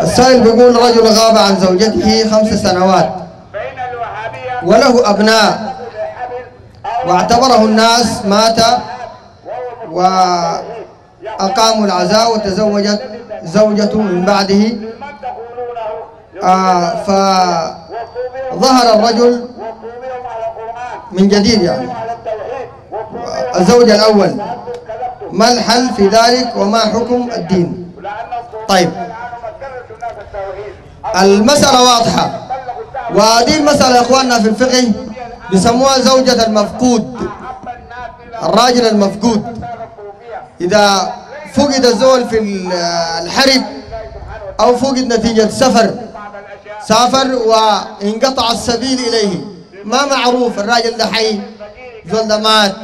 السائل بيقول رجل غاب عن زوجته خمس سنوات وله أبناء واعتبره الناس مات وأقاموا العزاء وتزوجت زوجته من بعده. آه فظهر الرجل من جديد يعني. الزوج الأول. ما الحل في ذلك وما حكم الدين؟ طيب. المسألة واضحة. وهذه المسألة يا إخواننا في الفقه بيسموها زوجة المفقود الراجل المفقود. إذا فقد الزول في الحرب أو فقد نتيجة سفر سافر وانقطع السبيل إليه. ما معروف الراجل ده حي زول ده مات.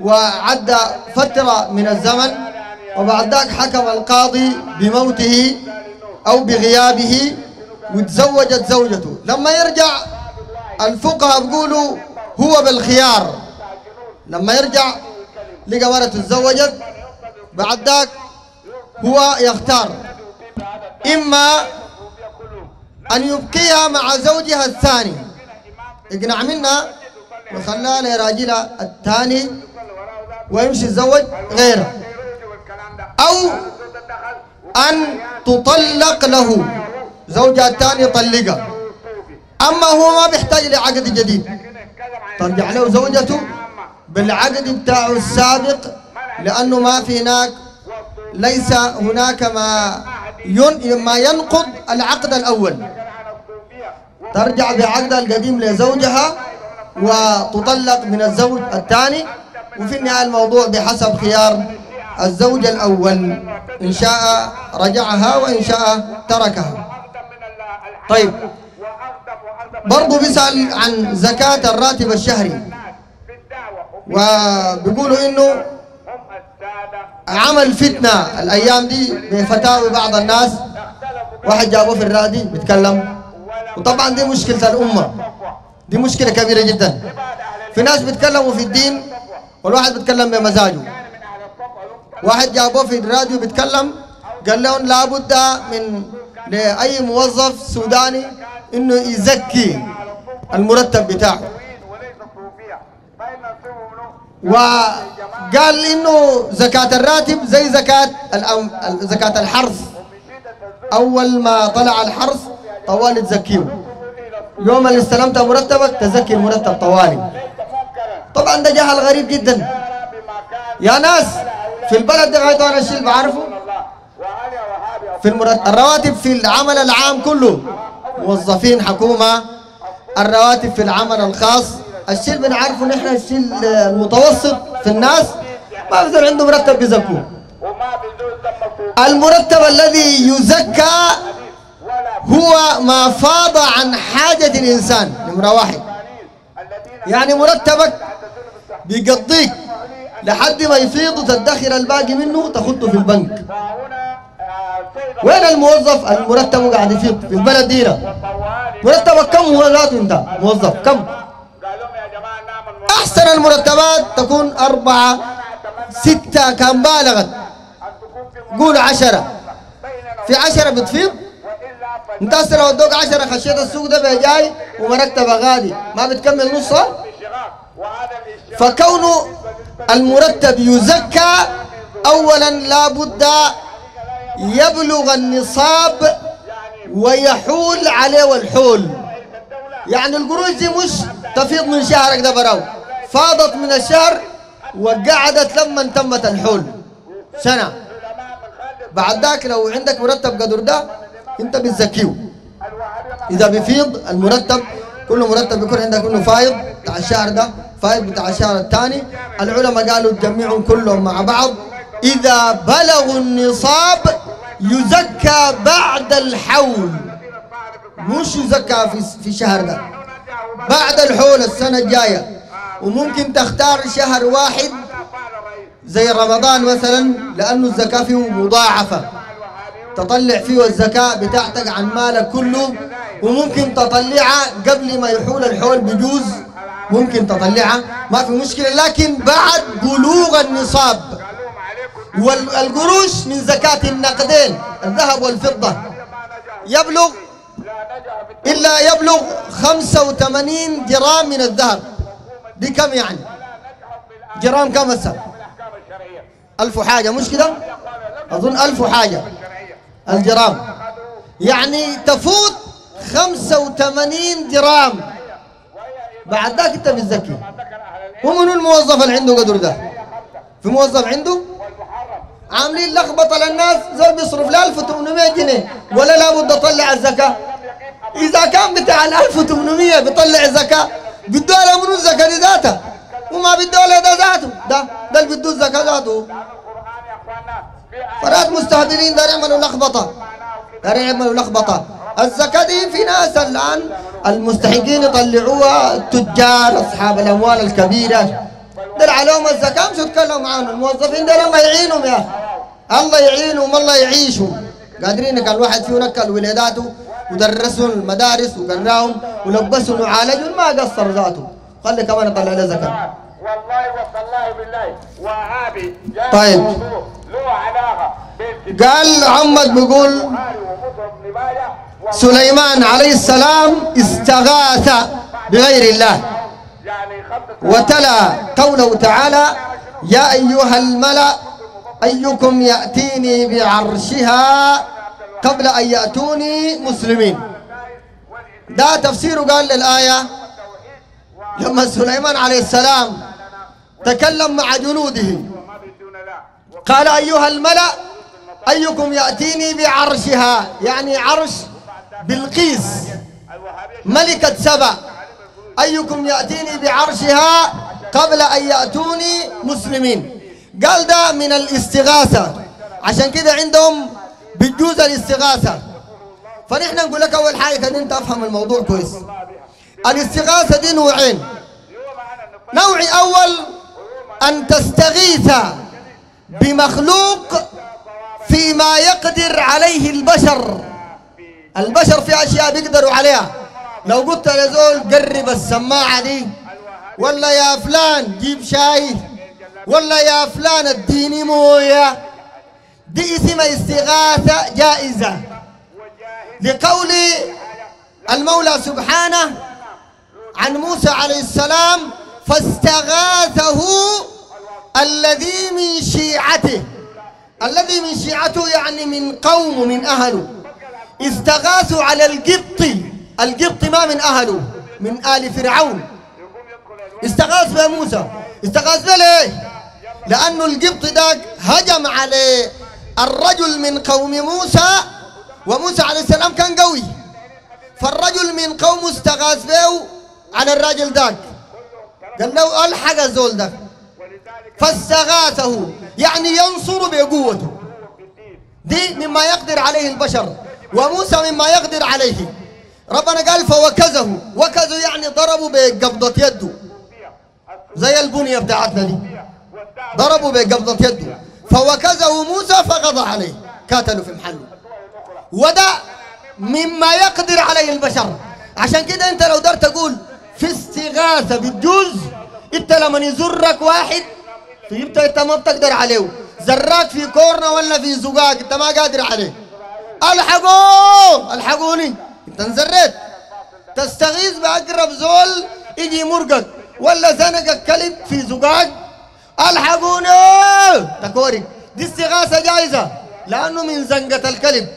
وعدى فترة من الزمن وبعد ذاك حكم القاضي بموته أو بغيابه. وتزوجت زوجته. لما يرجع الفقهاء بيقولوا هو بالخيار. لما يرجع لقى مرته تزوجت بعد ذاك هو يختار. إما أن يبقيها مع زوجها الثاني. يقنع منها وخلاها لراجلها الثاني ويمشي يتزوج غيره. أو أن تطلق له. زوجها الثاني يطلقها أما هو ما بيحتاج لعقد جديد. ترجع له زوجته بالعقد بتاعه السابق لأنه ما في هناك ليس هناك ما ما ينقض العقد الأول. ترجع بعقدها القديم لزوجها وتطلق من الزوج الثاني. وفي النهاية الموضوع بحسب خيار الزوج الأول. إن شاء رجعها وإن شاء تركها. طيب. برضو بيسأل عن زكاة الراتب الشهري. وبيقولوا إنه عمل فتنة. الأيام دي بفتاوي بعض الناس. واحد جابوه في الرادي بيتكلم. وطبعا دي مشكلة الأمة. دي مشكلة كبيرة جدا. في ناس بيتكلموا في الدين والواحد بيتكلم بمزاجه. واحد جابوه في الراديو بيتكلم قال لهم لابد من لأي موظف سوداني إنه يزكي المرتب بتاعه. وقال إنه زكاة الراتب زي زكاة زكاة الحرث. أول ما طلع الحرث طوالي تزكيه. يوم اللي استلمت مرتبك تزكي المرتب طوالي. طبعا ده جهل غريب جدا. يا ناس في البلد ده غايته أنا الشيء اللي بعرفه. في الرواتب في العمل العام كله. موظفين حكومة. الرواتب في العمل الخاص. الشيء اللي بنعرفه نحن الشيء المتوسط في الناس. ما بيصير عنده مرتب تم المرتب الذي يزكى هو ما فاض عن حاجة الإنسان نمرة واحد. يعني مرتبك بيقضيك لحد ما يفيض وتدخر الباقي منه تخطه في البنك. وين الموظف المرتب قاعد يفيض في البلد دينا. مرتبك كم هو ذاته انت موظف كم؟ أحسن المرتبات تكون أربعة ستة كان بالغت في قول عشرة. في عشرة بتفيض انت لو ادوك 10 خشيت السوق ده جاي ومرتبه غادي ما بتكمل نصها فالاشتغال وهذا الاشتغال فكون المرتب يزكى اولا لا بد يبلغ النصاب ويحول عليه الحول يعني القروش دي مش تفيض من شهرك ده براو. فاضت من الشهر وقعدت لما تمت الحول. سنه بعد ذاك لو عندك مرتب قدر ده انت بتزكيه. إذا بيفيض المرتب كل مرتب بيكون عندك منه فايض بتاع الشهر ده فايض بتاع الشهر الثاني. العلماء قالوا تجمعهم كلهم مع بعض. إذا بلغوا النصاب يزكى بعد الحول. مش يزكى في في الشهر ده. بعد الحول السنة الجاية. وممكن تختار شهر واحد زي رمضان مثلا لأنه الزكاة فيه مضاعفة. تطلع فيه الزكاة بتاعتك عن مالك كله وممكن تطلعها قبل ما يحول الحول بجوز. ممكن تطلعها ما في مشكلة. لكن بعد بلوغ النصاب والقروش من زكاة النقدين الذهب والفضة. يبلغ إلا يبلغ 85 جرام من الذهب. بكم يعني؟ جرام كم هسه؟ ألف حاجة مش كده؟ أظن ألف حاجة الجرام. يعني تفوت 85 جرام. بعد ذاك انت بتزكي. ذكر أهل العلم ومن الموظف اللي عنده قدر ده؟ في موظف عنده؟ عاملين لخبطة للناس زول بيصرف له 1800 جنيه ولا لابد اطلع الزكاة. إذا كان بتاع ال 1800 بيطلع الزكاة بده له منو الزكاة دي ذاتها وما بده له ده ذاته. ده ده اللي بده الزكاة ذاته. فرات مستهبلين دار يعملوا لخبطة. دار يعملوا لخبطة. الزكاة دي في ناس الآن المستحقين يطلعوها التجار أصحاب الأموال الكبيرة. دل عليهم الزكاه مش يتكلموا معاهم الموظفين دول الله يعينهم يا. الله يعينهم الله يعيشهم. قادرين كان الواحد فيهم نكل ولاداته ودرسهم المدارس وقراهم ولبسهم وعالجهم ما قصر ذاته. خلي كمان يطلع له زكاة. والله والله بالله. وهابي جاء طيب. له علاقة بين قال عمك بيقول سليمان عليه السلام استغاث بغير الله. وتلا قوله تعالى يا أيها الملأ أيكم يأتيني بعرشها قبل أن يأتوني مسلمين. ده تفسيره قال للآية لما سليمان عليه السلام تكلم مع جنوده قال أيها الملأ أيكم يأتيني بعرشها. يعني عرش بلقيس ملكة سبع أيكم يأتيني بعرشها قبل أن يأتوني مسلمين. قال ده من الاستغاثة. عشان كده عندهم بتجوز الاستغاثة. فنحن نقول لك أول حاجة إن أنت أفهم الموضوع كويس. الاستغاثة دي نوعين. نوع أول أن تستغيث بمخلوق فيما يقدر عليه البشر. البشر في أشياء بيقدروا عليها. لو قلت لزول قرب السماعة دي ولا يا فلان جيب شاي ولا يا فلان اديني موية. دي اسمها استغاثة جائزة. لقول المولى سبحانه عن موسى عليه السلام فاستغاثه الذي من شيعته. الذي من شيعته يعني من قوم من أهله. استغاثوا على القبط. القبط ما من أهله من آل فرعون. استغاث به موسى استغاث به ليه؟ لأنه القبط ده هجم على الرجل من قوم موسى وموسى عليه السلام كان قوي. فالرجل من قومه استغاث به على الراجل ذاك قال له ألحق الزول ده فاستغاثه يعني ينصر بقوته. دي مما يقدر عليه البشر وموسى مما يقدر عليه. ربنا قال فوكزه. وكزه يعني ضربوا بقبضة يده. زي البنية بتاعتنا دي. ضربوا بقبضة يده. فوكزه موسى فقضى عليه. كاتلوا في محله. وده مما يقدر عليه البشر. عشان كده انت لو دار تقول في استغاثة بالجوز انت لما يزرك واحد فيبقى انت ما بتقدر عليه. زراك في كورنة ولا في زقاق انت ما قادر عليه. ألحقوه! ألحقوني! انزريت تستغيث بأقرب زول يجي مرقك ولا زنقك كلب في زقاق. ألحقوني. تكوري. دي استغاثة جائزة. لأنه من زنقة الكلب.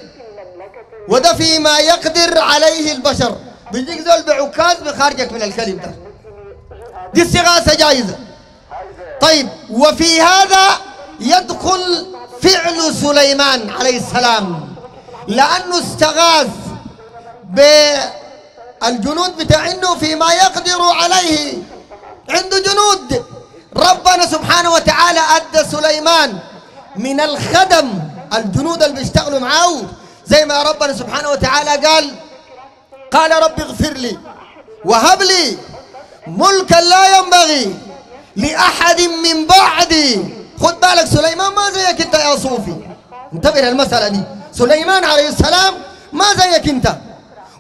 وده فيما يقدر عليه البشر. بيجيك زول بعكاز بخارجك من الكلب ده. دي استغاثة جائزة. طيب وفي هذا يدخل فعل سليمان عليه السلام. لأنه استغاث بالجنود بتاعنه فيما يقدر عليه. عنده جنود. ربنا سبحانه وتعالى أدى سليمان من الخدم. الجنود اللي بيشتغلوا معاه. زي ما ربنا سبحانه وتعالى قال قال رب اغفر لي وهب لي ملكا لا ينبغي لأحد من بعدي. خد بالك سليمان ما زيك انت يا صوفي. انتبه للمسألة دي. سليمان عليه السلام ما زيك انت.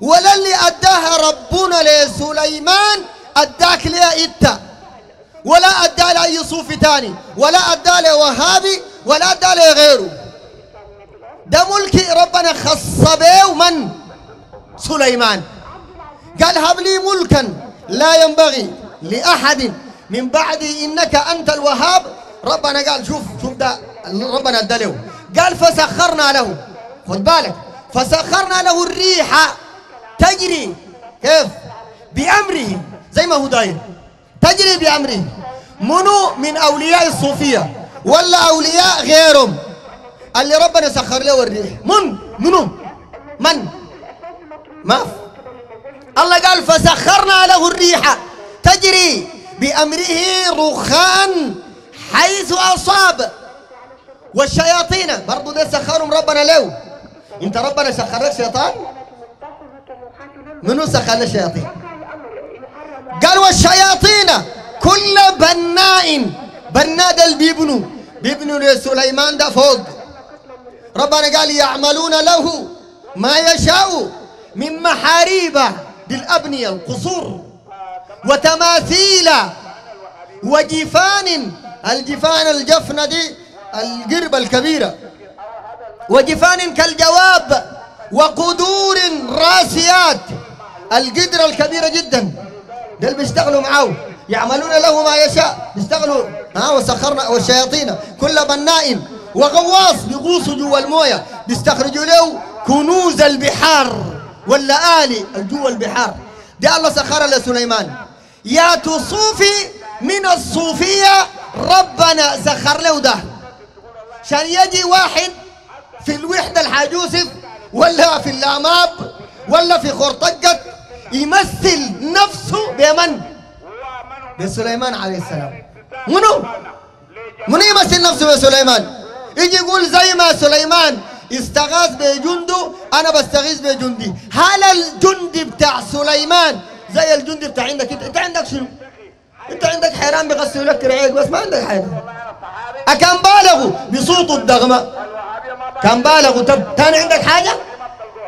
ولا اللي أداها ربنا لسليمان. أداك ليها إنت. ولا أدى لأي صوفي تاني. ولا أدى لوهابي ولا أدى لغيره ده ملكي ربنا خص به من؟ سليمان. قال هب لي ملكا لا ينبغي لأحد. من بعدي إنك أنت الوهاب. ربنا قال شوف شوف ده ربنا أدى له. قال فسخرنا له. خد بالك. فسخرنا له الريح. تجري كيف؟ بأمره زي ما هو داير. تجري بأمره. منو من أولياء الصوفية ولا أولياء غيرهم؟ اللي ربنا سخر له الريح من؟ منو؟ من؟ ما الله قال فسخرنا له الريح. تجري بأمره رخان حيث أصاب. والشياطين. برضو ده سخرهم ربنا له. انت ربنا سخر لك شيطان؟ منو لك الشياطين؟ قال والشياطين كل بناء. بناء ده بيبنوا بيبنوا لسليمان ده فوق. ربنا قال يعملون له ما يشاء من محاريب دي الأبنية القصور وتماثيل وجفان. الجفان الجفنة دي القربة الكبيرة. وجفان كالجواب. وقدور راسيات. القدرة الكبيرة جدا. ده اللي بيشتغلوا معاه يعملون له ما يشاء. بيشتغلوا. ها وسخرنا والشياطين. كل بناء وغواص بيغوصوا جوا الموية. بيستخرجوا له كنوز البحار ولا آلي جوا البحار. دي الله سخرها لسليمان. يا تصوفي من الصوفية ربنا سخر له ده. عشان يجي واحد في الوحدة الحاج يوسف ولا في اللاماب ولا في خرطقة يمثل نفسه بمن؟ بسليمان عليه السلام منو؟ منو يمثل نفسه بسليمان؟ يجي يقول زي ما سليمان استغاث بجنده أنا بستغيث بجندي هل الجندي بتاع سليمان زي الجندي بتاع عندك انت انت عندك شنو؟ انت عندك حيران بيغسلوا لك رعيك بس ما عندك حاجة أكان بالغوا بصوت الدغمة كان بالغوا طب تاني عندك حاجة؟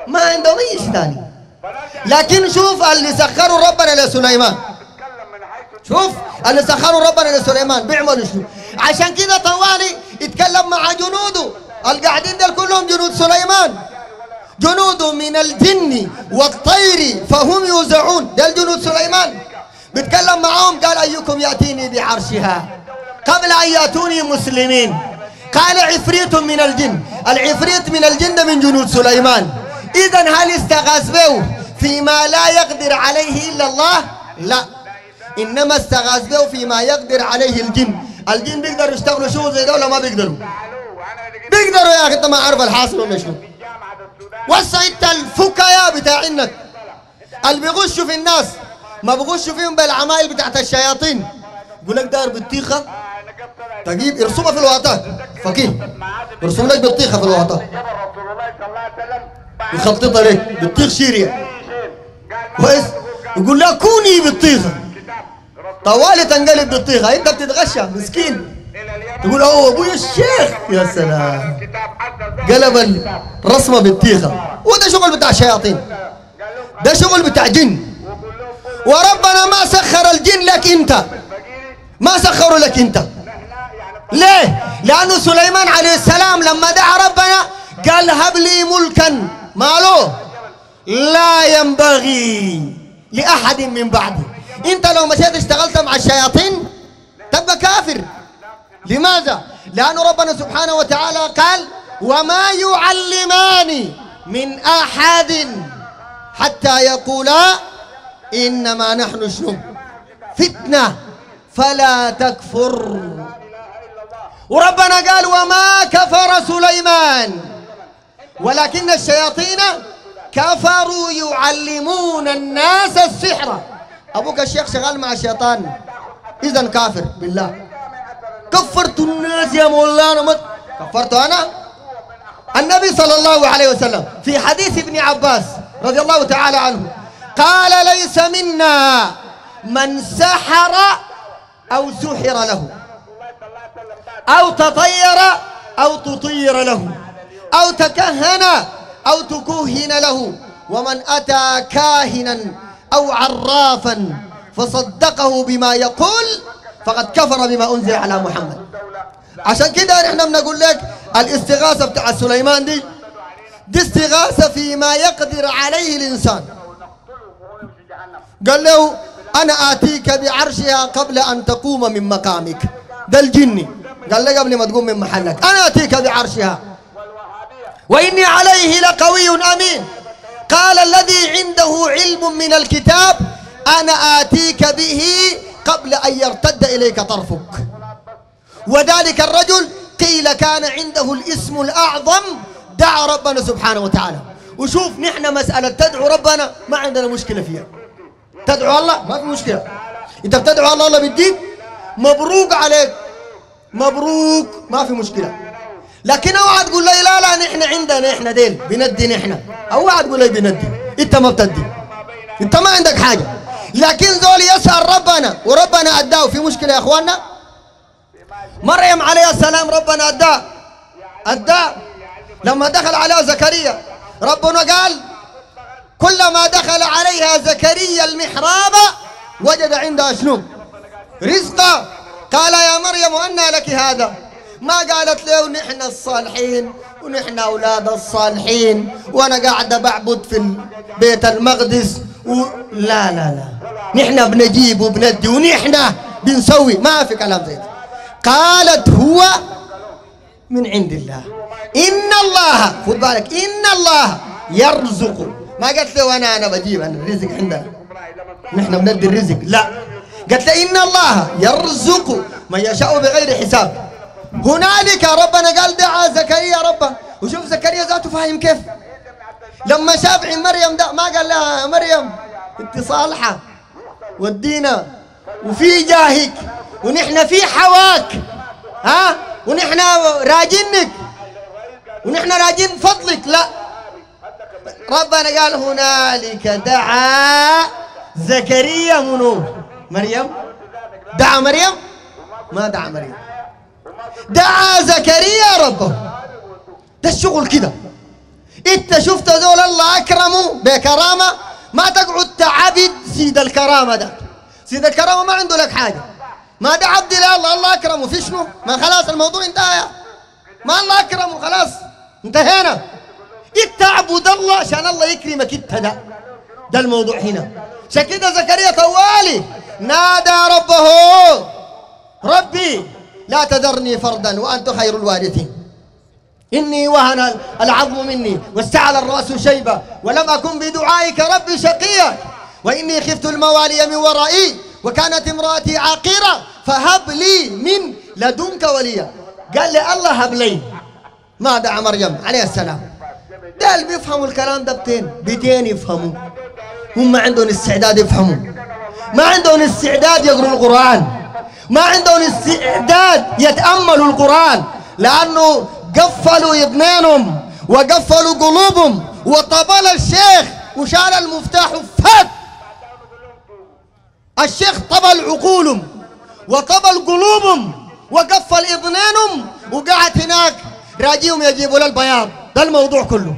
ما عندهم أي شيء تاني. لكن شوف اللي سخروا ربنا لسليمان. شوف اللي سخروا ربنا لسليمان. بيعملوا شنو؟ عشان كده طوالي يتكلم مع جنوده. القاعدين دول كلهم جنود سليمان. جنود من الجن والطير فهم يوزعون. ده الجنود سليمان. بيتكلم معاهم. قال أيكم يأتيني بعرشها قبل أن يأتوني مسلمين. قال عفريت من الجن. العفريت من الجن من جنود سليمان. إذا هل استغاث به فيما لا يقدر عليه إلا الله؟ لا. إنما استغاث به فيما يقدر عليه الجن. الجن بيقدروا يشتغلوا شو زي ده ولا ما بيقدروا. بيقدروا يا أخي أنت ما عارف الحاصل ولا شنو؟ وسع انت الفكايا بتاعينك اللي بيغشوا في الناس ما بيغشوا فيهم بالعمايل بتاعت الشياطين. يقول لك داير بطيخه تجيب ارسمها في الوقتات فقيه ارسم لك بطيخه في الوقتات يخططها لك بطيخ شيريا كويس؟ يقول لها كوني بطيخه طوالي تنقلب بطيخه أنت بتتغشى مسكين. تقول أوه ابويا الشيخ. يا سلام. قلب الرسمه بطيخه وده شغل بتاع الشياطين ده شغل بتاع جن. وربنا ما سخر الجن لك أنت. ما سخروا لك أنت. ليه؟ لأنه سليمان عليه السلام لما دعا ربنا قال هب لي ملكا. ماله؟ لا ينبغي لأحد من بعدي أنت لو مشيت اشتغلت مع الشياطين تبقى كافر. لماذا؟ لأن ربنا سبحانه وتعالى قال وما يعلمان من أحد حتى يقولا إنما نحن شنو؟ فتنة. فلا تكفر. وربنا قال وما كفر سليمان. ولكن الشياطين كفروا يعلمون الناس السحر. أبوك الشيخ شغال مع الشيطان. اذا كافر بالله. كفرت الناس يا مولانا كفرت أنا؟ النبي صلى الله عليه وسلم في حديث ابن عباس رضي الله تعالى عنه قال ليس منا من سحر أو سحر له. أو تطير أو تطير له. أو تكهن أو تكهن له. ومن أتى كاهنا أو عرافا فصدقه بما يقول فقد كفر بما أنزل على محمد. عشان كده نحن بنقول لك الاستغاثة بتاع سليمان دي دي استغاثة فيما يقدر عليه الإنسان. قال له أنا آتيك بعرشها قبل أن تقوم من مقامك. ده الجني قال له قبل ما تقوم من محلك أنا آتيك بعرشها. وإني عليه لقوي أمين. قال الذي عنده علم من الكتاب أنا آتيك به قبل أن يرتد إليك طرفك. وذلك الرجل قيل كان عنده الاسم الأعظم دعا ربنا سبحانه وتعالى. وشوف نحن مسألة تدعو ربنا ما عندنا مشكلة فيها. تدعو الله؟ ما في مشكلة. انت بتدعو الله الله بيديك مبروك عليك. مبروك ما في مشكلة. لكن أوعى تقول لي لا لا نحن عندنا إحنا ديل بندي نحن. أوعى تقول لي بندي أنت ما بتدي. أنت ما عندك حاجة. لكن زول يسأل ربنا وربنا أداه. في مشكلة يا إخواننا؟ مريم عليه السلام ربنا أداه. أداه. لما دخل عليها زكريا ربنا قال كلما دخل عليها زكريا المحراب وجد عندها شنو؟ رزقا. قال يا مريم أنى لك هذا. ما قالت له نحن الصالحين ونحن أولاد الصالحين وأنا قاعدة بعبد في بيت المقدس و... لا لا لا. نحن بنجيب وبندي ونحن بنسوي. ما في كلام زي قالت هو من عند الله. إن الله خد بالك إن الله يرزق. ما قالت له أنا أنا بجيب أنا الرزق عندنا. نحن بندي الرزق. لا. قالت له إن الله يرزق من يشاء بغير حساب. هنالك ربنا قال دعا زكريا ربه. وشوف زكريا ذاته فاهم كيف؟ لما شاف عين مريم ده ما قال لها مريم أنت صالحة ودينا. وفي جاهك ونحن في حواك ها؟ ونحن راجنك. ونحن راجين فضلك. لا. ربنا قال هنالك دعا زكريا منو؟ مريم؟ دعا مريم؟ ما دعا مريم. دعا زكريا ربه. ده الشغل كده. انت شفت دول الله أكرمه بكرامة؟ ما تقعد تعبد سيد الكرامة ده. سيد الكرامة ما عنده لك حاجة. ما ده عبد الله. الله أكرمه. في شنو؟ ما خلاص الموضوع انتهى. ما الله أكرمه. خلاص. انتهينا. انت اعبد الله عشان الله يكرمك انت ده. ده الموضوع هنا. عشان زكريا طوالي نادى ربه ربي لا تذرني فردا وأنت خير الوارثين. إني وهن العظم مني واستعل الرأس شيبة ولم أكن بدعائك ربي شقيا. وإني خفت الموالي من ورائي وكانت امرأتي عاقرة فهب لي من لدنك وليا. قال لي الله هب لي. ما دعا مريم؟ عليه السلام. ده اللي بيفهموا الكلام ده بتين؟ بيتين يفهموا. هم ما عندهم استعداد يفهموا ما عندهم استعداد يقروا القرآن. ما عندهم استعداد يتأملوا القرآن. لأنه قفلوا ابنانهم وقفلوا قلوبهم وطبل الشيخ وشال المفتاح وفات الشيخ طبل عقولهم وطبل قلوبهم وقفل اذنانهم وقعد هناك. راجيهم يجيبوا له البياض. ده الموضوع كله.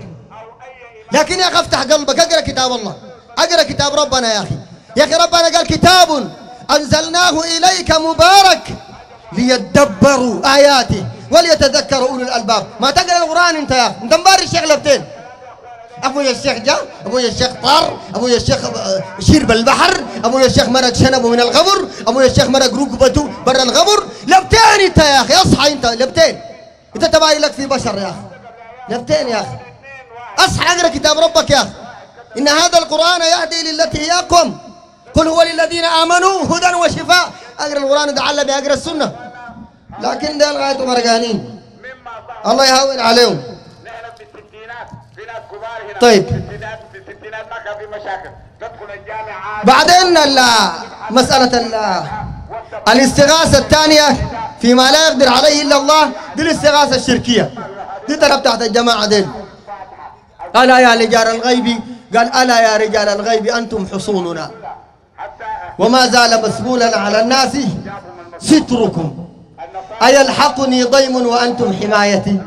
لكن يا أخي افتح قلبك اقرأ كتاب الله. أقرأ كتاب ربنا يا أخي. يا أخي ربنا قال كتاب أنزلناه إليك مبارك ليدبروا آياته وليتذكر أولو الألباب. ما تقرأ القرآن أنت يا أخي؟ أنت مباري الشيخ لبتين. ابويا الشيخ جاء ابويا الشيخ طار ابويا الشيخ شرب البحر ابويا الشيخ مرق شنبه من الغبر ابويا الشيخ مرق ركبته برا الغبر. لبتين أنت يا أخي أصحى أنت لبتين. أنت تباين لك في بشر يا أخي. لبتين يا أخي. أصحى أقرأ كتاب ربك يا أخي. إن هذا القرآن يهدي للتي هي أقوم. قل هو للذين آمنوا هدى وشفاء. أقرأ القرآن تعلم أقرأ السنة. لكن ده لغايه مرقانين الله يهون عليهم. نحن في الستينات في ناس كبار هنا طيب. في الستينات ما كان في مشاكل تدخل الجامعات بعدين مسألة ال- الاستغاثة الثانية فيما لا يقدر عليه إلا الله دي الاستغاثة الشركية. دي ترى بتاعت الجماعة دي ألا يا رجال الغيب قال ألا يا رجال الغيب أنتم حصوننا. وما زال مسؤولا على الناس ستركم. أيلحقني ضيم وأنتم حمايتي؟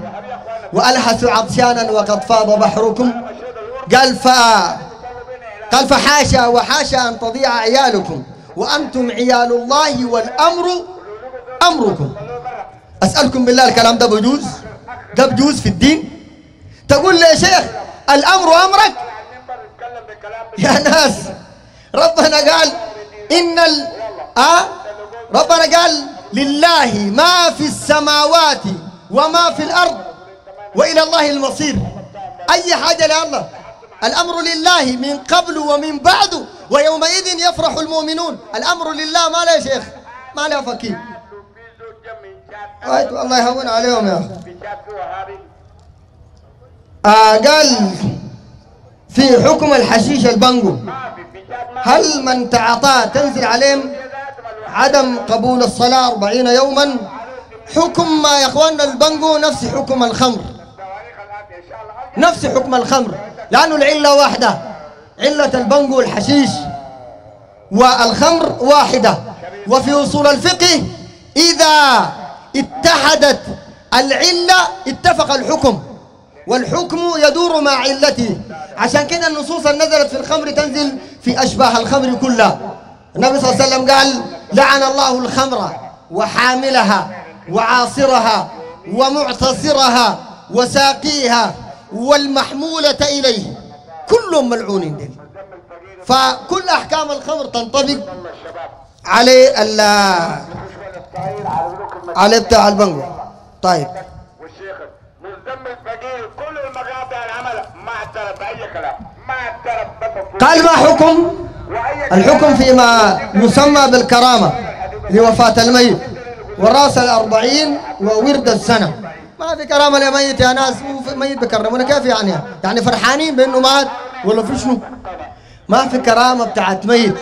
وألحس عطشانا وقد فاض بحركم. قال ف قال فحاشا وحاشا أن تضيع عيالكم. وأنتم عيال الله والأمر أمركم. أسألكم بالله الكلام ده بجوز؟ ده بجوز في الدين؟ تقول لي يا شيخ الأمر أمرك على المنبر يتكلم بكلام يا ناس ربنا قال ان ال... آه؟ ربنا قال لله ما في السماوات وما في الأرض وإلى الله المصير. أي حاجة لله الأمر لله من قبل ومن بعد ويومئذ يفرح المؤمنون. الأمر لله ما له يا شيخ ما له فكير وايد الله يهون عليهم يا وهابي آه قال في حكم الحشيش البنجو هل من تعاطاه تنزل عليهم عدم قبول الصلاة أربعين يوما؟ حكم ما يا إخواننا البنجو نفس حكم الخمر. نفس حكم الخمر. لأنه العلة واحدة. علة البنجو الحشيش والخمر واحدة. وفي أصول الفقه إذا اتحدت العلة اتفق الحكم. والحكم يدور مع علته. عشان كده النصوص اللي نزلت في الخمر تنزل في أشباه الخمر كلها النبي صلى الله عليه وسلم قال لعن الله الخمر وحاملها وعاصرها ومعتصرها وساقيها والمحمولة إليه. كلهم ملعونين دي فكل أحكام الخمر تنطبق عليه ال عليه بتاع البنجو طيب. كل المقاطع العمل ما اعترف بأي كلام ما اعترف قال ما حكم؟ الحكم فيما يسمى بالكرامة لوفاة الميت. والرأس الأربعين وورد السنة. ما في كرامة لميت يا ناس ميت بكرمونا. كيف يعني؟ يعني فرحانين بأنه مات ولا في شنو؟ ما في كرامة بتاعت ميت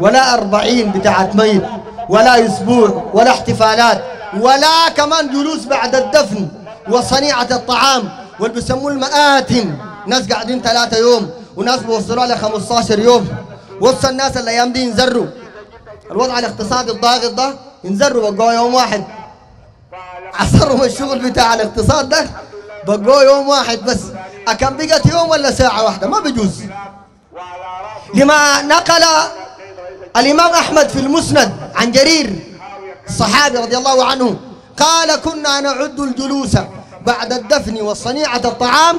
ولا أربعين بتاعت ميت ولا أسبوع ولا احتفالات ولا كمان جلوس بعد الدفن. وصنيعة الطعام واللي بيسموه المآتم ناس قاعدين ثلاثة يوم وناس بيوصلوا على 15 يوم. وسط الناس الأيام دي ينزروا. الوضع الاقتصادي الضاغط ده ينزروا بقوا يوم واحد. عصرهم الشغل بتاع الاقتصاد ده بقوا يوم واحد بس. أكم بقت يوم ولا ساعة واحدة؟ ما بيجوز لما نقل الإمام أحمد في المسند عن جرير الصحابي رضي الله عنه قال كنا نعد الجلوس بعد الدفن وصنيعة الطعام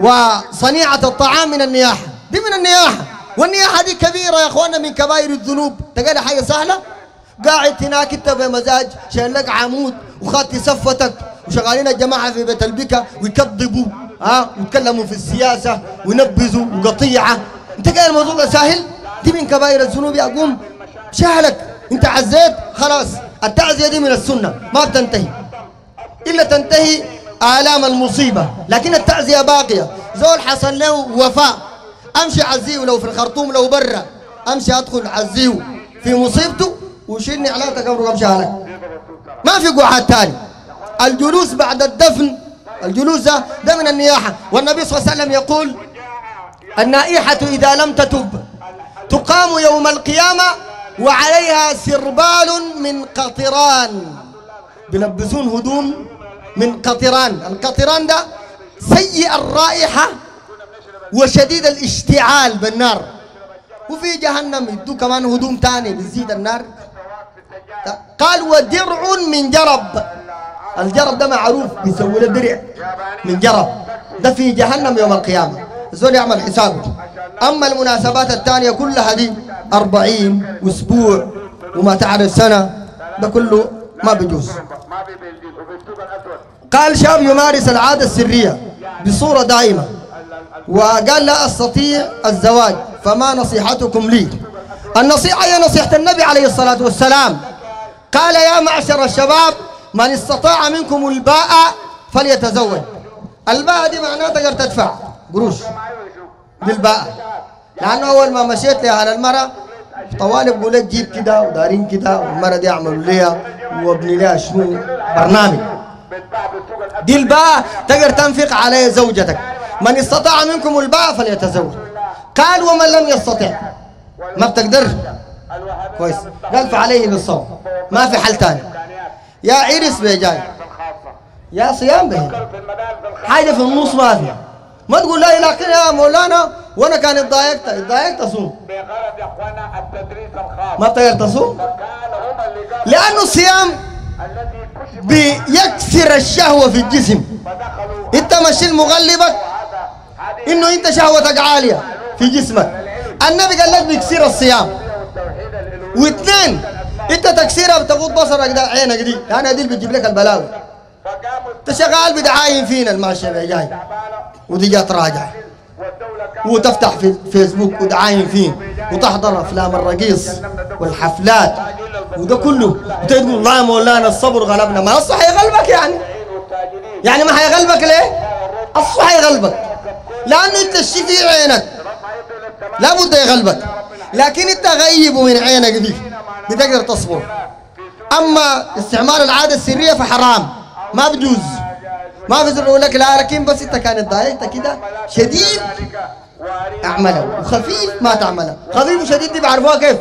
وصنيعة الطعام من النياحة. دي من النياحة. والنياحة دي كبيرة يا اخوانا من كبائر الذنوب. تقال حاجة سهلة؟ قاعد هناك انت بمزاج شايل لك عمود وخدت سفتك وشغالين الجماعة في بيت البكا ويكذبوا ها ويتكلموا في السياسة وينبذوا وقطيعة. انت قايل الموضوع سهل؟ دي من كبائر الذنوب يا قوم. شهلك انت عزيت؟ خلاص. التعزية دي من السنة. ما بتنتهي. إلا تنتهي آلام المصيبة. لكن التعزية باقية. زول حصل له وفاء أمشي عزيه لو في الخرطوم لو برا. أمشي أدخل عزيه في مصيبته وشيلني على قبره وأمشي عليك ما في قعاد تاني. الجلوس بعد الدفن. الجلوس ده, ده من النياحة. والنبي صلى الله عليه وسلم يقول النائحة إذا لم تتب تقام يوم القيامة وعليها سربال من قطران. بيلبسون هدوم من قطران. القطران ده سيء الرائحة وشديد الاشتعال بالنار. وفي جهنم يدوا كمان هدوم تاني بتزيد النار. قال ودرع من جرب. الجرب ده معروف بيسوي له درع من جرب. ده في جهنم يوم القيامة. الزول يعمل حسابه أما المناسبات الثانية كلها دي أربعين وأسبوع وما تعرف سنة ده كله ما بيجوز ما في بيلديز وفي السوق الأسود قال شاب يمارس العادة السرية بصورة دائمة. وقال لا أستطيع الزواج فما نصيحتكم لي؟ النصيحة هي نصيحة النبي عليه الصلاة والسلام. قال يا معشر الشباب من استطاع منكم الباء فليتزوج. الباء دي معناتها تقدر تدفع قروش للباء. لأنه أول ما مشيت على المرأة طوالي بقول لك جيب كده ودارين كده والمرأة دي يعملوا ليها وابني لها شنو؟ برنامج. دي الباء تقدر تنفق عليه زوجتك. من استطاع منكم الباء فليتزوج. قال ومن لم يستطع. ما بتقدر؟ كويس. قال فعليه بالصوم ما في حل تاني. يا عرس بيجاي يا صيام به حاجة في النص ما في ما تقول لا لكن يا مولانا وأنا كان اتضايقت. اتضايقت أصوم. بغرض يا اخوانا التدريس الخاص ما بتقدر تصوم؟ لأنه الصيام بيكسر الشهوة في الجسم. إنت مش المغلبك هذا هذه إنه إنت شهوتك عالية في جسمك. النبي قال لك بيكسر الصيام. واثنين إنت تكسيرها بتغض بصرك ده عينك دي. لأن دي اللي بتجيب لك البلاوي. إنت شغال بدعاين فينا الماشية جاي ودي جات كانت وتفتح في فيسبوك ودعاين فيه وتحضر أفلام الرقيص والحفلات. وده كله وتقول والله يا مولانا الصبر غلبنا. ما الصح يغلبك يعني؟ يعني ما حيغلبك ليه؟ الصح يغلبك لأنه أنت الشيء في عينك. لابد يغلبك. لكن أنت غيبه من عينك دي. بتقدر تصبر. أما استعمال العادة السرية فحرام. ما بجوز. ما في يقول لك لا لكن بس أنت كانت ضايقتك كده شديد. أعمله. وخفيف ما تعمله. خفيف وشديد دي بعرفوها كيف؟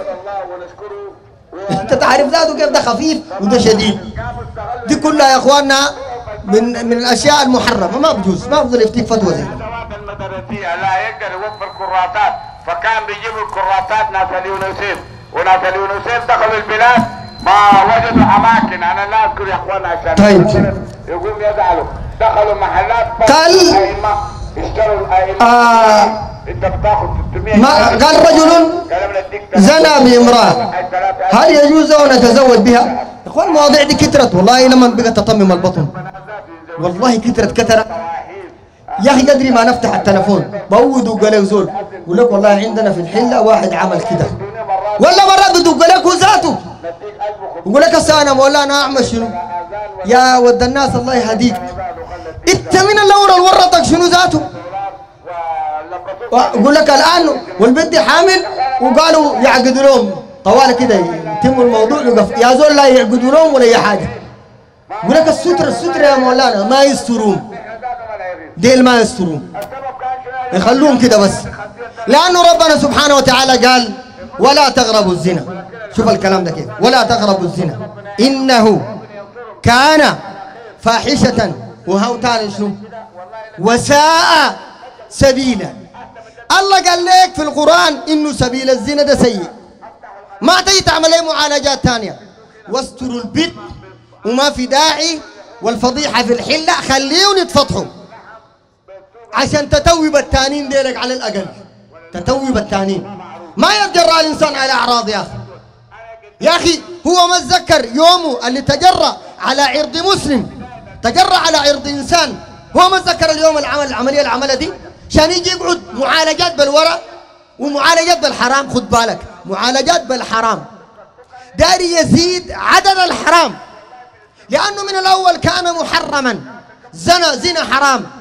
انت تعرف ذاته كيف ده خفيف وده شديد. دي كلها يا اخواننا من من الاشياء المحرمة. ما بجوز ما بفضل يفتيك فتوى زي المدرسية لا يقدر يوفر كراسات فكان بيجيبوا الكراسات ناس اليونسيف وناس اليونسيف دخلوا البلاد ما وجدوا أماكن. أنا لا اذكر يا اخوانا عشان طيب. يقوم يزعلوا. دخلوا محلات قال- اشتروا الأئمة. آه. انت بتاخذ 600 ما قال رجل زنى بامراه هل يجوز أن نتزوج بها؟ يا إخوان المواضيع دي كثرت والله لما بقت تطمم البطن. والله كثرت كثرت يا أخي قدري ما نفتح التلفون. بود وقال لك زول. يقول لك والله عندنا في الحلة واحد عمل كده. ولا مرات بدق لك هو ذاته. يقول لك هسه انا مولانا أعمل شنو؟ يا ود الناس الله يهديك. إنت من الأول اللي ورطك شنو ذاته؟ يقول لك الآن والبنت حامل وقالوا يعقدوا لهم. طوال كده يتم الموضوع يقف. يا زول لا يعقدوا لهم ولا أي حاجة. يقول لك الستر الستر يا مولانا ما يسترون. ديل ما يسترون. يخلوهم كده بس. لأنه ربنا سبحانه وتعالى قال ولا تغربوا الزنا. شوف الكلام ده كيف. ولا تغربوا الزنا. إنه كان فاحشة وهو تاني شنو؟ وساء سبيلا. الله قال لك في القرآن إنه سبيل الزنا ده سيء. ما تجي تعمل أي معالجات ثانية واستروا البيت وما في داعي والفضيحة في الحلة خليهم يتفضحوا. عشان تتوب التانين ديلك على الأقل. تتوب التانين ما يتجرأ الإنسان على أعراض يا أخي. يا أخي هو ما تذكر يومه اللي تجرأ على عرض مسلم. تجرأ على عرض إنسان. هو ما تذكر اليوم العمل العملية اللي عملها دي؟ عشان يجي يقعد معالجات بالورق ومعالجات بالحرام خد بالك معالجات بالحرام. داري يزيد عدد الحرام لأنه من الأول كان محرما. زنا زنا حرام.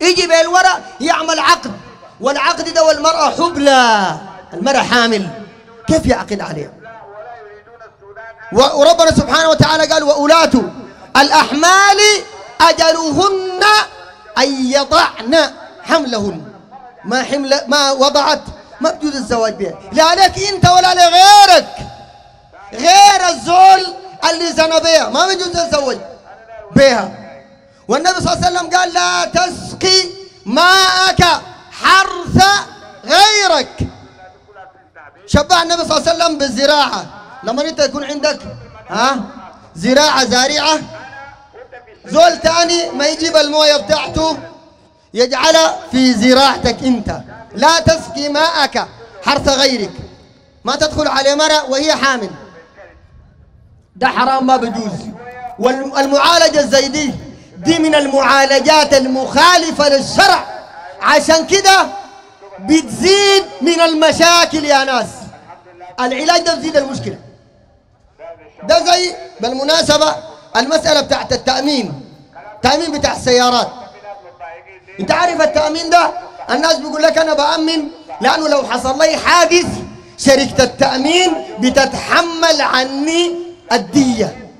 يجي بالورق يعمل عقد والعقد ده والمرأة حبلى المرأة حامل. كيف يعقد عليها و- وربنا سبحانه وتعالى قال وأولاة الأحمال أجلهن أن يضعن حملهن. ما حمل ما وضعت. ما بجوز الزواج بها. لا عليك أنت ولا لغيرك غير الزول اللي زنى بها. ما بيجوز يتزوج بها. والنبي صلى الله عليه وسلم قال لا تسقي ماءك حرث غيرك. شبه النبي صلى الله عليه وسلم بالزراعة. لما انت يكون عندك ها زراعة زارعة زول تاني ما يجيب الموية بتاعته. يجعلها في زراعتك انت. لا تسقي ماءك حرث غيرك. ما تدخل على مرأة وهي حامل. ده حرام ما بجوز. والمعالجة زي دي دي من المعالجات المخالفة للشرع. عشان كده بتزيد من المشاكل يا ناس. العلاج ده بيزيد المشكلة. ده زي بالمناسبة المسألة بتاعت التأمين. التأمين بتاع السيارات. انت عارف التأمين ده؟ الناس بيقول لك أنا بأمن لأنه لو حصل لي حادث شركة التأمين بتتحمل عني الدية.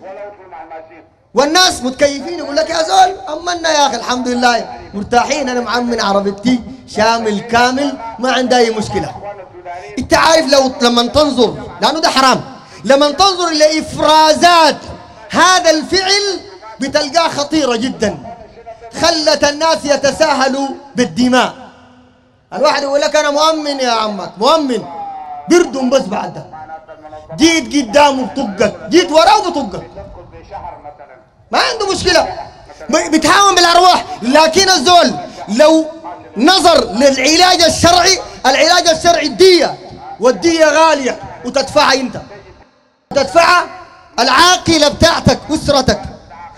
والناس متكيفين يقول لك يا زول أمنا يا أخي الحمد لله. مرتاحين أنا معمن عربيتي شامل كامل ما عندي أي مشكلة. أنت عارف لو لما تنظر لأنه ده حرام. لما تنظر لإفرازات هذا الفعل بتلقاه خطيرة جدا. خلت الناس يتساهلوا بالدماء. الواحد يقول لك أنا مؤمن يا عمك مؤمن. بردم بس بعد ده. جيت قدامه بطقك جيت وراه بطقك. ما عنده مشكلة. ب- بيتهاون بالأرواح. لكن الزول لو نظر للعلاج الشرعي العلاج الشرعي الدية والدية غالية وتدفعها أنت. تدفعها العاقلة بتاعتك أسرتك.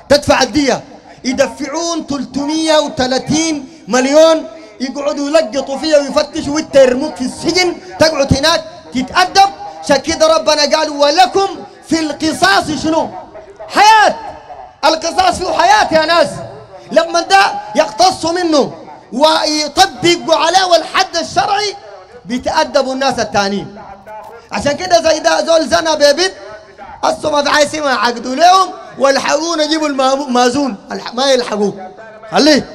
تدفع الدية. يدفعون 330 مليون يقعدوا يلقطوا فيها ويفتشوا وانت يرموك في السجن تقعد هناك تتأدب. عشان كده ربنا قال ولكم في القصاص شنو؟ حياة. القصاص فيه حياة يا ناس. لما ده يقتصوا منه ويطبقوا عليه والحد الشرعي بيتأدبوا الناس التانيين. عشان كده زي ده زول زنا ببيت أصلا ما في حاجة اسمها عقدوا لهم. والحقونا يجيبوا المازون ما يلحقوه خليه.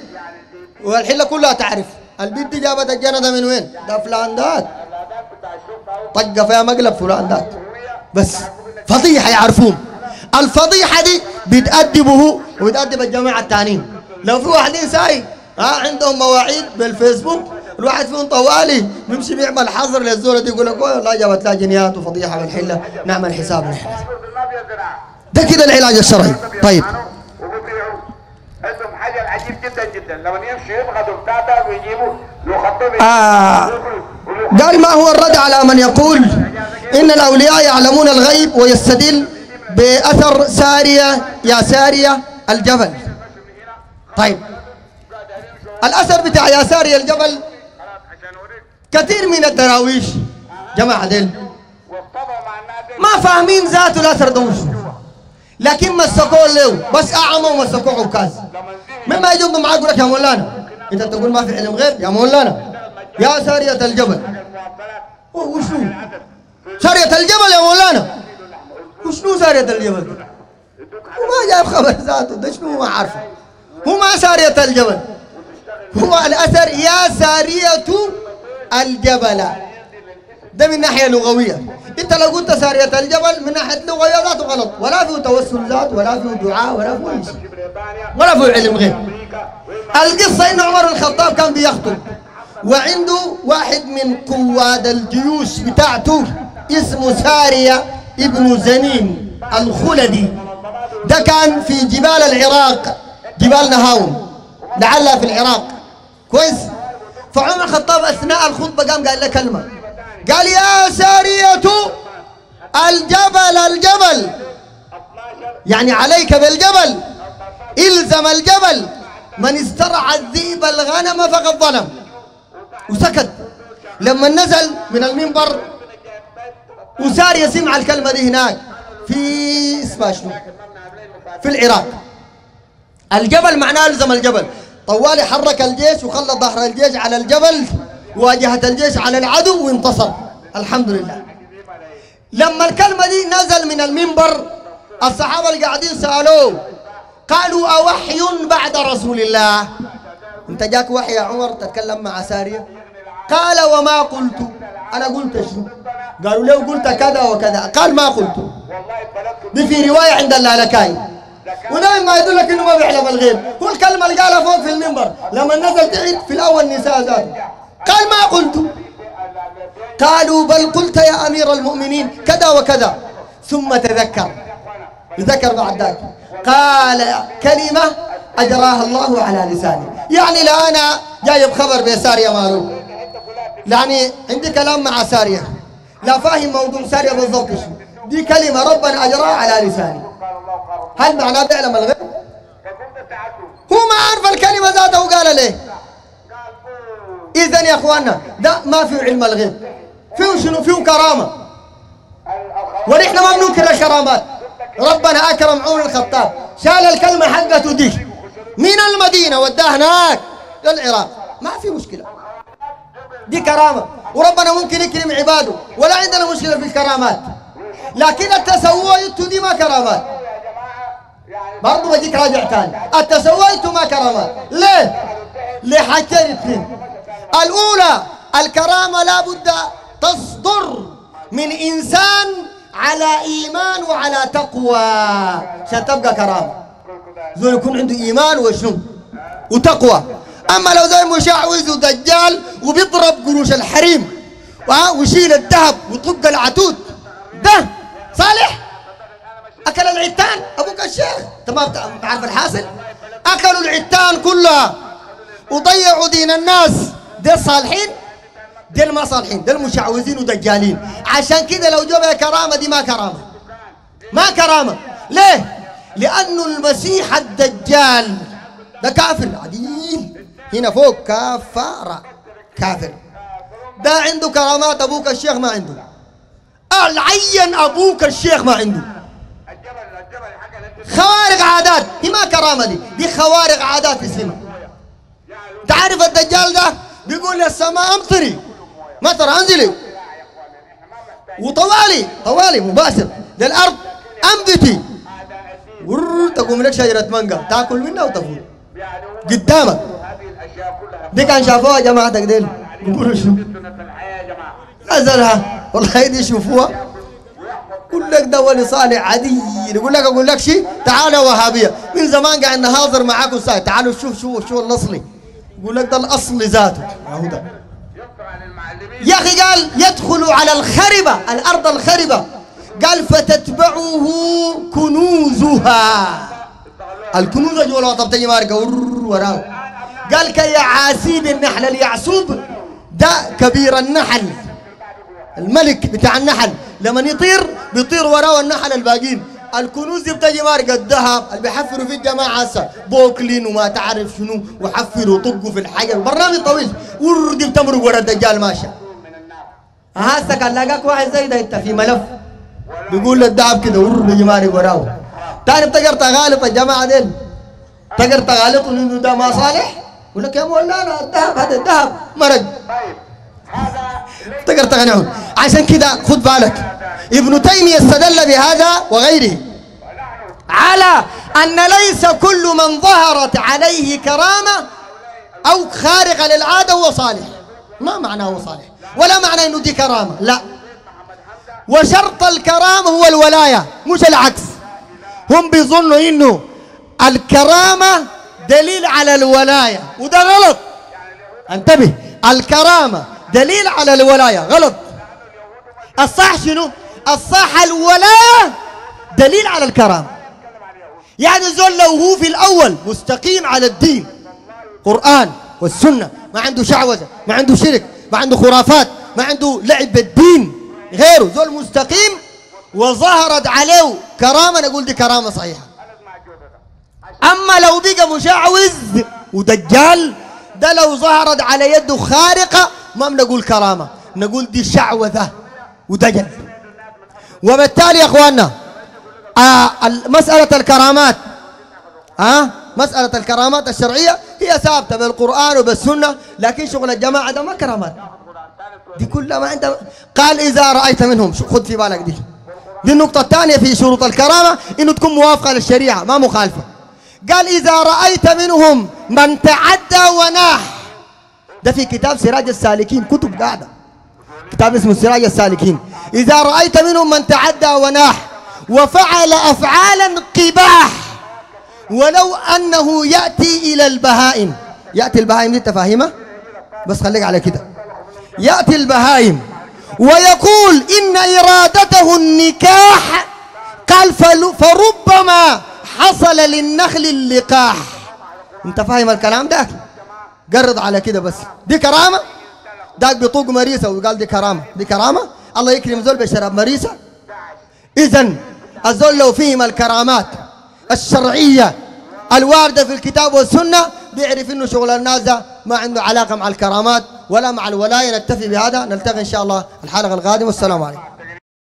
والحلة كلها تعرف. البيت دي جابت الجنة ده من وين؟ ده فلان دات. طق فيها مقلب فلان دات. بس. فضيحة يعرفون الفضيحة دي بتأدبه وبتأدب الجماعة التانيين. لو في واحدين ساي ها عندهم مواعيد بالفيسبوك الواحد فيهم طوالي بيمشي بيعمل حظر للزوره دي يقول لك والله جابت لها جنيات وفضيحة بالحله نعمل حساب نحن. ده كده العلاج الشرعي. طيب. آه. قال ما هو الرد على من يقول إن الأولياء يعلمون الغيب ويستدل بأثر سارية يا سارية الجبل. طيب. الأثر بتاع يا سارية الجبل كثير من الدراويش جماعة ديل. ما فاهمين ذاته الأثر ده لكن مسكوه له. بس أعمى ومسكوه عكاز مما يجب معاه يقول لك يا مولانا. أنت تقول ما في علم غيب يا مولانا. يا سارية الجبل. وشو سارية الجبل يا مولانا. وشنو سارية الجبل؟ هو ما جايب خبر ذاته ده شنو ما عارفه. هو ما سارية الجبل. هو الأثر يا سارية الجبل. ده من ناحية لغوية. انت لو قلت سارية الجبل من ناحية لغوية ذاته غلط. ولا فيه توسل ذات ولا فيه دعاء ولا فيه شيء ولا فيه علم غيب القصة إن عمر الخطاب كان بيخطب. وعنده واحد من قواد الجيوش بتاعته اسمه سارية ابن زنين الخلدي. ده كان في جبال العراق جبال نهاون. لعلها في العراق. كويس؟ فعمر الخطاب أثناء الخطبة قام قال له كلمة. قال يا سارية الجبل الجبل. يعني عليك بالجبل. إلزم الجبل. من استرعى الذئب الغنم فقد ظلم. وسكت. لما نزل من المنبر وسارية سمع الكلمة دي هناك. في اسمها شنو؟ في العراق. الجبل معناه إلزم الجبل. طوالي حرك الجيش وخلى ظهر الجيش على الجبل. واجهة الجيش على العدو وانتصر الحمد لله لما الكلمة دي نزل من المنبر الصحابة اللي قاعدين سألوه قالوا أوحي بعد رسول الله؟ انت جاك وحي يا عمر تتكلم مع سارية؟ قال وما قلت. أنا قلت شنو قالوا له قلت كذا وكذا. قال ما قلت. دي في رواية عند اللالكاي ودائما يدل لك إنه ما بيعلم الغيب. هو الكلمة اللي قالها فوق في المنبر لما نزل تعيد في الأول نساء ذاته. قال ما قلت؟ قالوا بل قلت يا أمير المؤمنين كذا وكذا. ثم تذكر. ذكر بعد ذلك. قال كلمة أجراها الله على لساني يعني لا أنا جايب خبر بسارية مالو يعني عندي كلام مع سارية. لا فاهم موضوع سارية بالضبط شو. دي كلمة ربنا أجراها على لساني هل معناه بيعلم الغيب؟ هو ما عارف الكلمة ذاته وقال ليه إذا يا إخواننا ده ما في علم الغيب فيه شنو؟ فيه كرامة. ونحن ما بننكر الكرامات. ربنا أكرم عمر الخطاب شال الكلمة حقته دي من المدينة وداه هناك للعراق. ما في مشكلة. دي كرامة. وربنا ممكن يكرم عباده ولا عندنا مشكلة في الكرامات. لكن التسويت دي ما كرامات. برضو بجيك راجع تاني. التسويت ما كرامات. ليه؟ لحاجتين اثنين الأولى الكرامة لا بد تصدر من إنسان على إيمان وعلى تقوى. عشان تبقى كرامة. زول يكون عنده إيمان وشنو؟ وتقوى. أما لو زي مشعوذ ودجال وبيضرب قروش الحريم ويشيل الذهب ويطق العتود. ده صالح؟ أكل العتان؟ أبوك الشيخ. أنت ما بت- تعرف الحاصل. أكلوا العتان كلها وضيعوا دين الناس. ديل صالحين ديل ما صالحين ديل مشعوذين ودجالين. عشان كده لو جوا كرامة دي ما كرامة. ما كرامة. ليه؟ لأنه المسيح الدجال ده كافر عديل. هنا فوق كفارة. كافر. ده عنده كرامات أبوك الشيخ ما عنده. العين أبوك الشيخ ما عنده. خوارق عادات. دي ما كرامة دي. دي خوارق عادات اسمها تعرف الدجال ده؟ بيقول للسماء أمطري. مطر أنزلي. وطوالي طوالي مباشر. للأرض انبتي تقوم لك شجرة مانجا. تأكل منها وتفوت قدامك. دي كان شافوها جماعتك ديل يقولوا شنو؟ سنه الحياة يا جماعة نزلها والله دي شوفوها. يقول لك ده ولي صالح عادي يقول لك أقول لك شيء تعال يا وهابية. من زمان قاعد نهاضر معاكم ساي تعالوا شوف شو شو الاصلي يقول لك ده الأصل ذاته يا أخي قال يدخل على الخربة الأرض الخربة. قال فتتبعه كنوزها. الكنوز جوا طب تجي ماركه ور وراه قال كيعاسيب النحل اليعسوب ده كبير النحل. الملك بتاع النحل. لما يطير بيطير وراه النحل الباقين الكنوز دي بتجي مارقة الذهب. اللي بيحفروا فيه الجماعة هسه بوكلين وما تعرف شنو. وحفروا وطقوا في الحجر. برنامج طويل. ور دي بتمرق ورا الدجال ماشي هسه كان لاقاك واحد زي ده انت في ملف. بيقول للذهب كده ور بيجي مارق وراه. تاني بتقدر تغالط الجماعة ديل؟ تقدر تغالط انه ده ما صالح؟ يقول لك يا مولانا الذهب هذا الذهب مرق. تقدر تقنعهم عشان كده خد بالك. ابن تيمية استدل بهذا وغيره. على أن ليس كل من ظهرت عليه كرامة أو خارقة للعادة هو صالح. ما معناه هو صالح؟ ولا معنى أنه دي كرامة. لا. وشرط الكرامة هو الولاية مش العكس. هم بيظنوا أنه الكرامة دليل على الولاية وده غلط. انتبه الكرامة دليل على الولاية غلط. الصح شنو؟ الصح الولاية دليل على الكرامة. يعني زول لو هو في الأول مستقيم على الدين قرآن والسنة ما عنده شعوذة ما عنده شرك ما عنده خرافات ما عنده لعب بالدين غيره زول مستقيم وظهرت عليه كرامة نقول دي كرامة صحيحة. أما لو بقى مشعوذ ودجال ده لو ظهرت على يده خارقة ما بنقول كرامة نقول دي شعوذة ودجل. وبالتالي يا إخواننا آه مسألة الكرامات آه مسألة الكرامات الشرعية هي ثابتة بالقرآن وبالسنة لكن شغل الجماعة ده ما كرامات. دي كلها ما عندها قال إذا رأيت منهم خذ في بالك دي. دي النقطة الثانية في شروط الكرامة إنه تكون موافقة للشريعة ما مخالفة. قال إذا رأيت منهم من تعدى وناح. ده في كتاب سراج السالكين كتب قاعدة. كتاب اسمه سراج السالكين. إذا رأيت منهم من تعدى وناح وفعل أفعالا قباح ولو أنه يأتي إلى البهائم. يأتي البهائم دي تفاهمها بس خليك على كده. يأتي البهائم ويقول إن إرادته النكاح. قال فربما حصل للنخل اللقاح. انت فاهم الكلام ده؟ قرض على كده بس. دي كرامة؟ داك بيطوق مريسة وقال دي كرامة. دي كرامة؟ الله يكرم زول بشرب مريسة؟ اذا الزول لو فهم الكرامات الشرعية الواردة في الكتاب والسنة بيعرف إنه شغل الناس ده ما عنده علاقة مع الكرامات ولا مع الولاية. نكتفي بهذا. نلتقي إن شاء الله الحلقة القادمة. والسلام عليكم.